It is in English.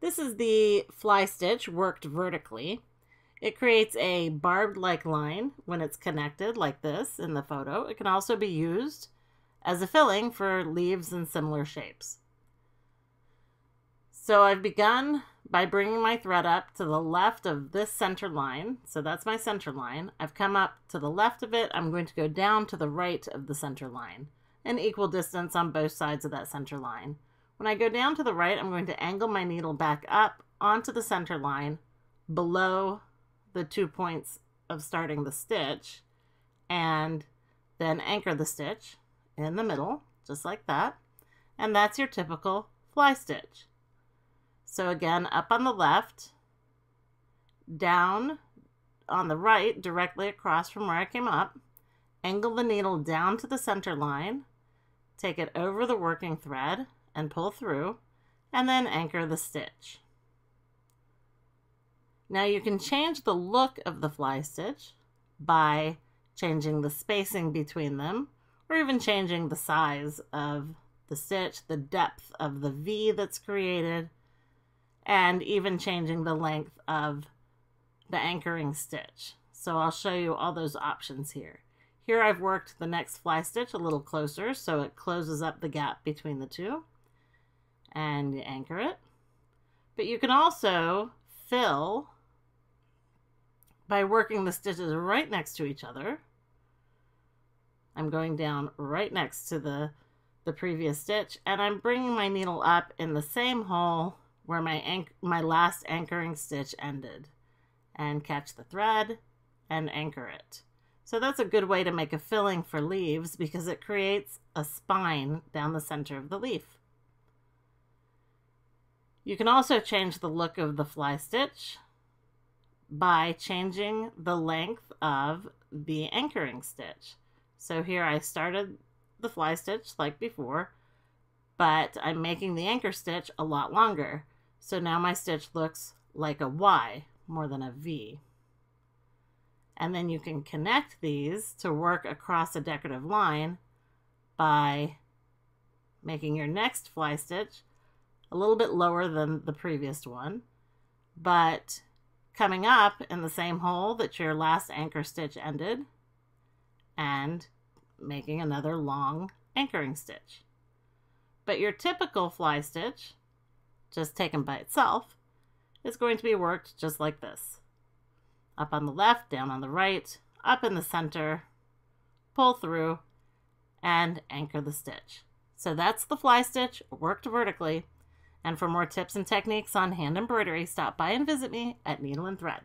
This is the fly stitch worked vertically. It creates a barbed like line when it's connected like this in the photo. It can also be used as a filling for leaves and similar shapes. So I've begun by bringing my thread up to the left of this center line. So that's my center line. I've come up to the left of it. I'm going to go down to the right of the center line, an equal distance on both sides of that center line. When I go down to the right, I'm going to angle my needle back up onto the center line below the two points of starting the stitch and then anchor the stitch in the middle, just like that. And that's your typical fly stitch. So again, up on the left, down on the right, directly across from where I came up, angle the needle down to the center line, take it over the working thread and pull through, and then anchor the stitch. Now you can change the look of the fly stitch by changing the spacing between them or even changing the size of the stitch, the depth of the V that's created, and even changing the length of the anchoring stitch. So I'll show you all those options here. Here I've worked the next fly stitch a little closer so it closes up the gap between the two and anchor it. But you can also fill by working the stitches right next to each other. I'm going down right next to the, the previous stitch and I'm bringing my needle up in the same hole where my, my last anchoring stitch ended and catch the thread and anchor it. So that's a good way to make a filling for leaves because it creates a spine down the center of the leaf. You can also change the look of the fly stitch by changing the length of the anchoring stitch. So here I started the fly stitch like before, but I'm making the anchor stitch a lot longer. So now my stitch looks like a Y more than a V. And then you can connect these to work across a decorative line by making your next fly stitch a little bit lower than the previous one, but coming up in the same hole that your last anchor stitch ended and making another long anchoring stitch. But your typical fly stitch, just taken by itself, is going to be worked just like this. Up on the left, down on the right, up in the center, pull through, and anchor the stitch. So that's the fly stitch worked vertically and for more tips and techniques on hand embroidery, stop by and visit me at Needle 'n Thread.